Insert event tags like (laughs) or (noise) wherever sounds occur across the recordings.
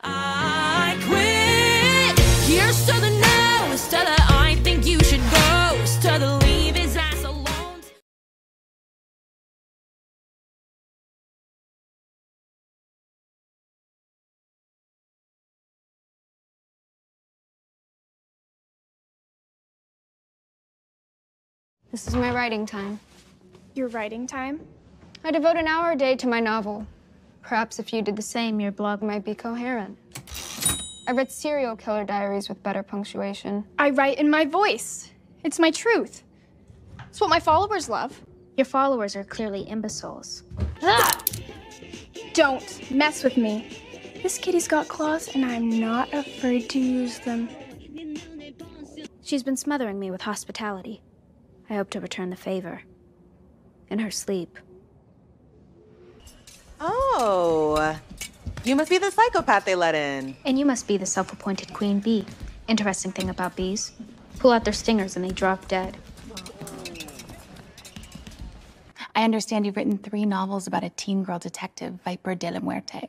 I quit. Here's to the no's, to the I think you should go, to the leave his ass alone. This is my writing time. Your writing time? I devote an hour a day to my novel. Perhaps if you did the same, your blog might be coherent. I read serial killer diaries with better punctuation. I write in my voice. It's my truth. It's what my followers love. Your followers are clearly imbeciles. Ah! Don't mess with me. This kitty's got claws, and I'm not afraid to use them. She's been smothering me with hospitality. I hope to return the favor. In her sleep. Oh, you must be the psychopath they let in. And you must be the self appointed queen bee. Interesting thing about bees pull out their stingers and they drop dead. I understand you've written three novels about a teen girl detective, Viper de la Muerte.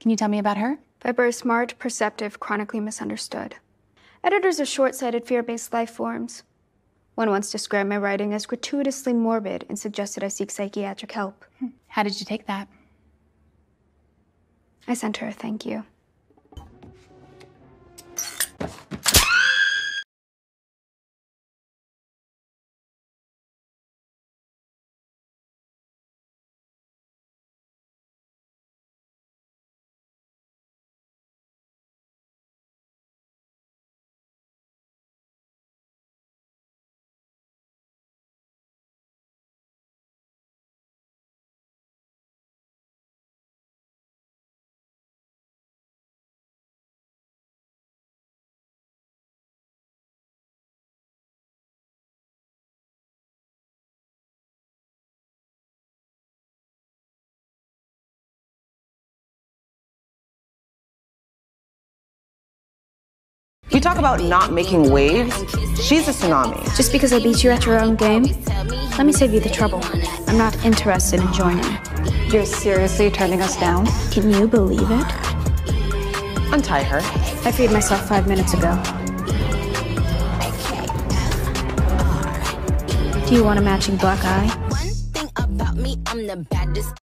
Can you tell me about her? Viper is smart, perceptive, chronically misunderstood. Editors are short sighted, fear based life forms. One once described my writing as gratuitously morbid and suggested I seek psychiatric help. Hmm. How did you take that? I sent her a thank you. We talk about not making waves. She's a tsunami. Just because I beat you at your own game, let me save you the trouble. I'm not interested in joining. You're seriously turning us down? Can you believe it? Untie her. I freed myself five minutes ago. Do you want a matching black eye? One thing about me, I'm the baddest.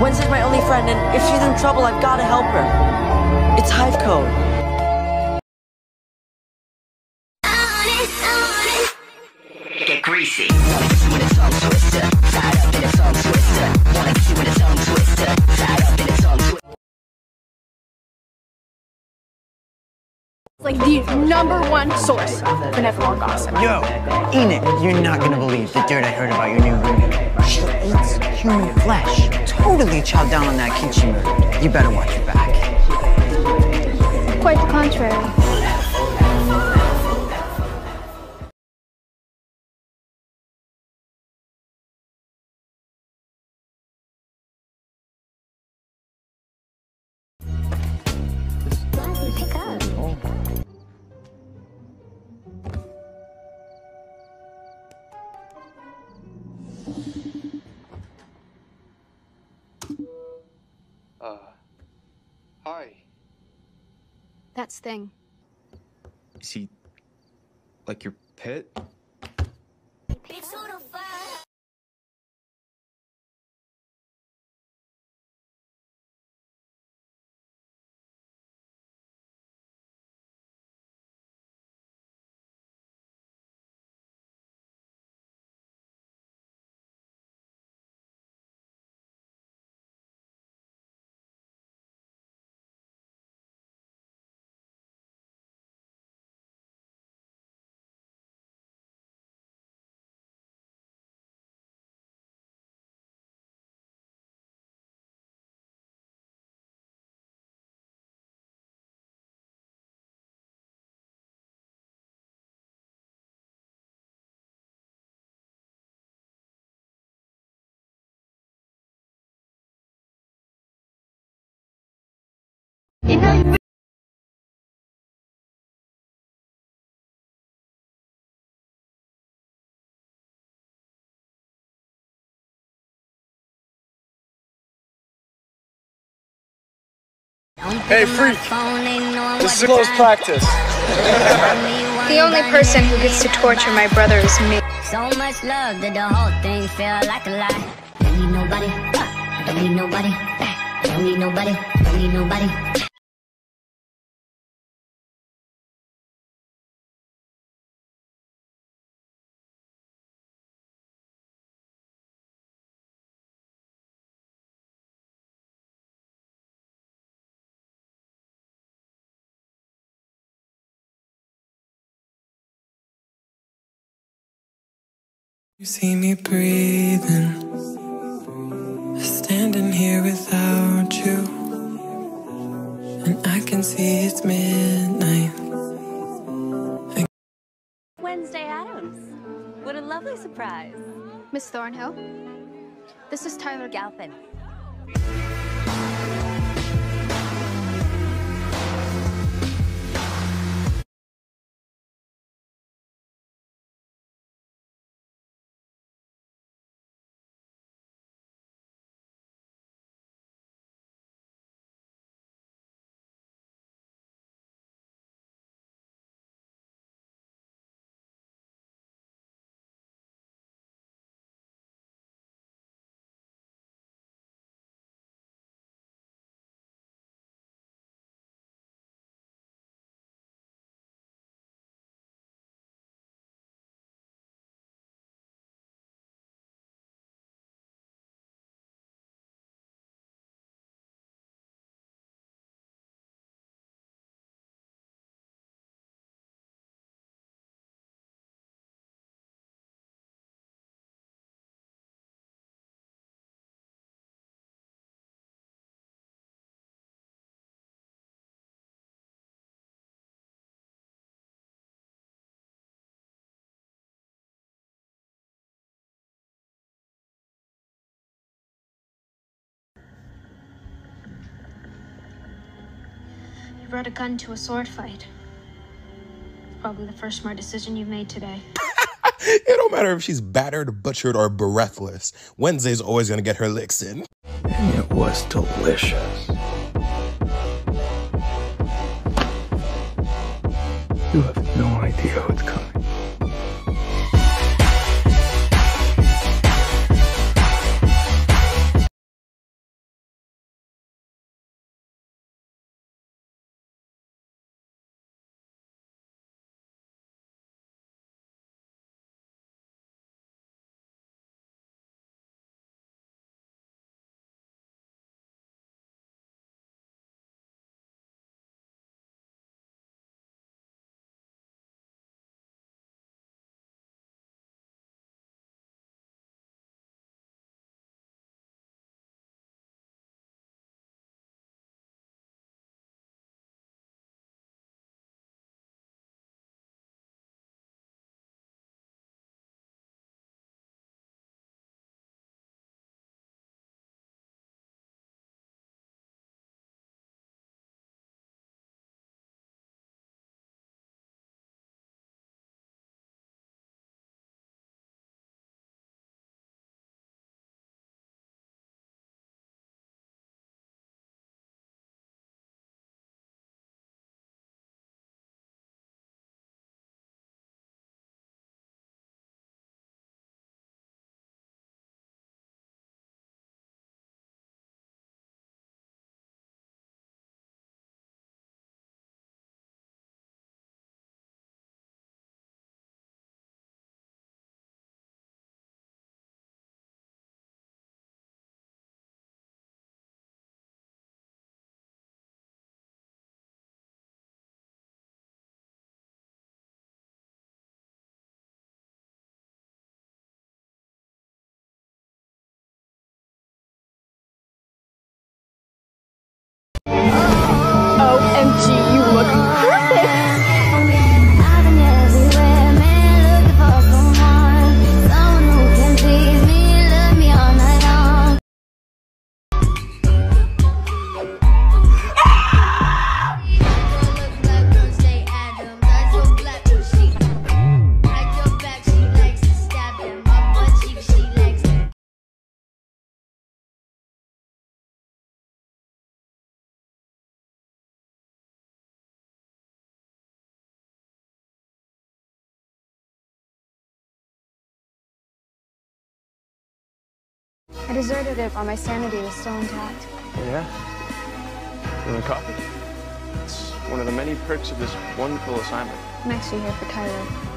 Wednesday's my only friend, and if she's in trouble, I've got to help her. It's Hive Code. Get greasy. Wanna kiss you with a tongue twister. Tied up in a tongue twister. Wanna kiss you with a tongue twister. Tied up in a tongue twister. Like the number one source for Nevermore gossip. Yo, Enid, you're not gonna believe the dirt I heard about your new roommate. She eats human flesh. Totally chopped down on that kid she. You better watch your back. Quite the contrary. Uh, hi. That's thing. Is he like your pet? Hey, freak. This is close practice. The only person who gets to torture my brother is me. So much love that the whole thing felt like a lie. Don't need nobody. Don't need nobody. Don't need nobody. Don't need nobody. You see me breathing, standing here without you, and I can see it's midnight. Wednesday Addams. What a lovely surprise. Miss Thornhill, this is Tyler Galpin. Brought a gun to a sword fight. Probably the first smart decision you've made today. (laughs) It don't matter if she's battered, butchered, or breathless. Wednesday's always gonna get her licks in. It was delicious. You have no idea what's coming. I deserted it while my sanity was still intact. Yeah? You want a coffee? It's one of the many perks of this wonderful assignment. I'm actually here for Tyler.